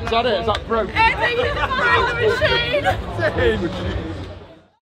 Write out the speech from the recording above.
Is that it? Is that broke? I think it's broke the machine.